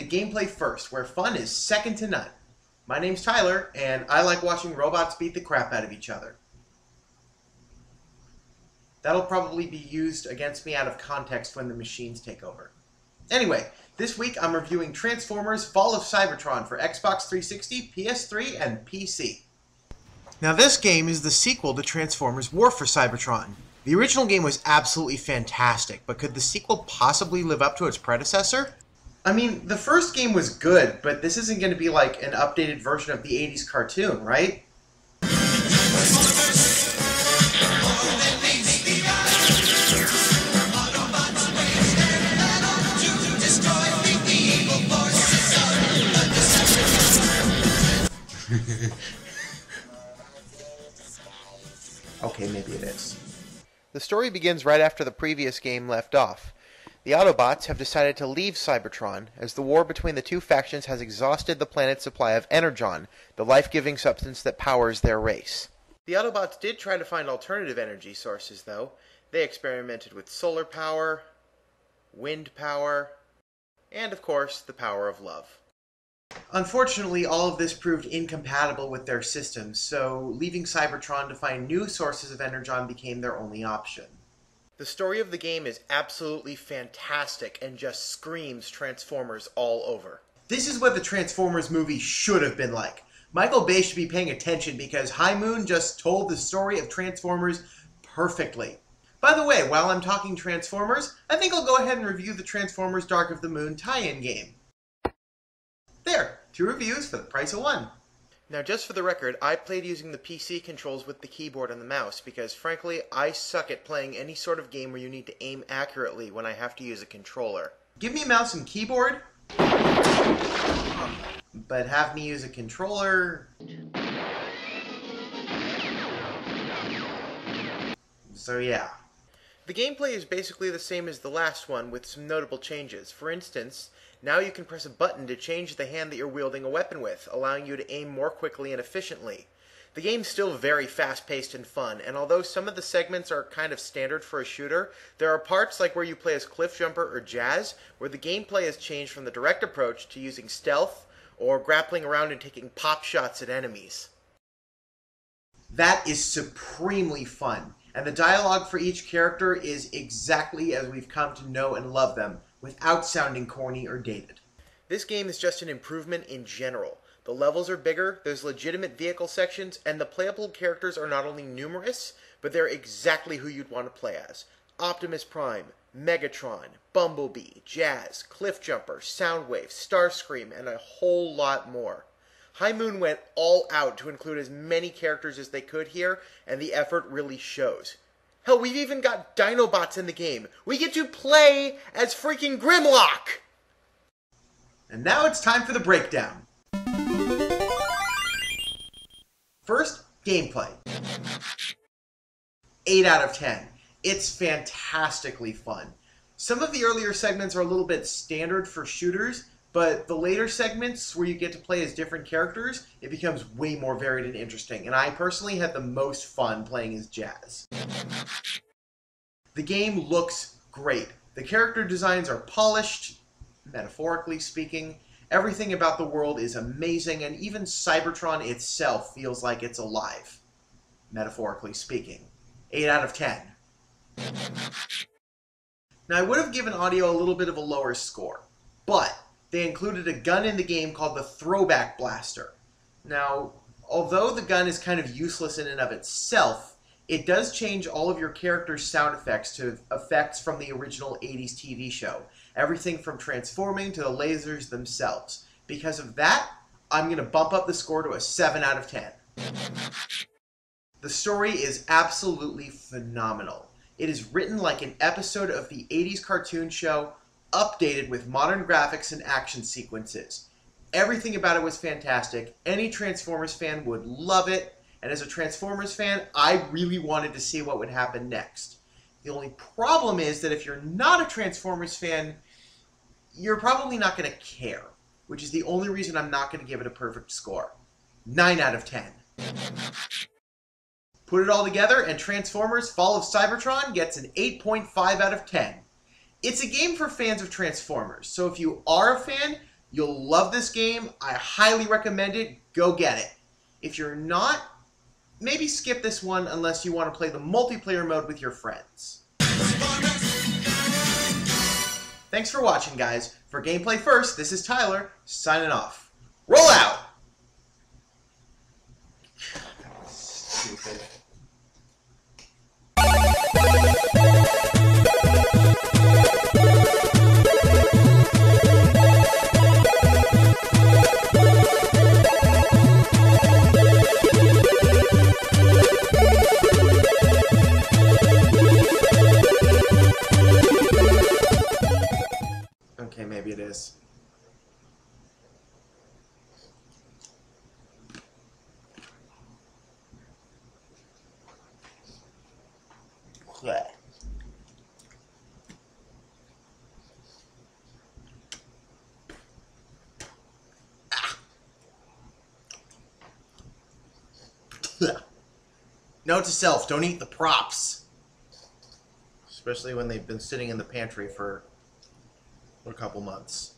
to Gameplay First, where fun is second to none. My name's Tyler, and I like watching robots beat the crap out of each other. That'll probably be used against me out of context when the machines take over. Anyway, this week I'm reviewing Transformers Fall of Cybertron for Xbox 360, PS3, and PC. Now, this game is the sequel to Transformers War for Cybertron. The original game was absolutely fantastic, but could the sequel possibly live up to its predecessor? I mean, the first game was good, but this isn't going to be like an updated version of the 80s cartoon, right? okay, maybe it is. The story begins right after the previous game left off. The Autobots have decided to leave Cybertron as the war between the two factions has exhausted the planet's supply of energon, the life-giving substance that powers their race. The Autobots did try to find alternative energy sources, though. They experimented with solar power, wind power, and of course, the power of love. Unfortunately, all of this proved incompatible with their systems, so leaving Cybertron to find new sources of energon became their only option. The story of the game is absolutely fantastic and just screams Transformers all over. This is what the Transformers movie should have been like. Michael Bay should be paying attention because High Moon just told the story of Transformers perfectly. By the way, while I'm talking Transformers, I think I'll go ahead and review the Transformers Dark of the Moon tie-in game. There, two reviews for the price of one. Now, just for the record, I played using the PC controls with the keyboard and the mouse because, frankly, I suck at playing any sort of game where you need to aim accurately when I have to use a controller. Give me a mouse and keyboard, but have me use a controller. So, yeah. The gameplay is basically the same as the last one, with some notable changes. For instance, now you can press a button to change the hand that you're wielding a weapon with, allowing you to aim more quickly and efficiently. The game's still very fast paced and fun, and although some of the segments are kind of standard for a shooter, there are parts like where you play as Cliffjumper or Jazz, where the gameplay has changed from the direct approach to using stealth or grappling around and taking pop shots at enemies. That is supremely fun, and the dialogue for each character is exactly as we've come to know and love them, without sounding corny or dated. This game is just an improvement in general. The levels are bigger, there's legitimate vehicle sections, and the playable characters are not only numerous, but they're exactly who you'd want to play as. Optimus Prime, Megatron, Bumblebee, Jazz, Cliffjumper, Soundwave, Starscream, and a whole lot more. High Moon went all out to include as many characters as they could here, and the effort really shows. Hell, we've even got Dinobots in the game. We get to play as freaking Grimlock! And now it's time for the breakdown. First, gameplay. 8 out of 10. It's fantastically fun. Some of the earlier segments are a little bit standard for shooters, but the later segments where you get to play as different characters, it becomes way more varied and interesting. And I personally had the most fun playing as Jazz. The game looks great. The character designs are polished, metaphorically speaking. Everything about the world is amazing, and even Cybertron itself feels like it's alive, metaphorically speaking. 8 out of 10. Now, I would have given audio a little bit of a lower score, but they included a gun in the game called the Throwback Blaster. Now, although the gun is kind of useless in and of itself, it does change all of your character's sound effects to effects from the original 80s TV show. Everything from transforming to the lasers themselves. Because of that, I'm going to bump up the score to a 7 out of 10. The story is absolutely phenomenal. It is written like an episode of the 80s cartoon show updated with modern graphics and action sequences. Everything about it was fantastic. Any Transformers fan would love it. And as a Transformers fan, I really wanted to see what would happen next. The only problem is that if you're not a Transformers fan, you're probably not going to care, which is the only reason I'm not going to give it a perfect score. 9 out of 10. Put it all together, and Transformers Fall of Cybertron gets an 8.5 out of 10. It's a game for fans of Transformers, so if you are a fan, You'll love this game. I highly recommend it. Go get it. If you're not, maybe skip this one unless you want to play the multiplayer mode with your friends. Thanks for watching, guys. For Gameplay First, this is Tyler, signing off. Roll out! Stupid. Note to self: don't eat the props, especially when they've been sitting in the pantry for a couple months.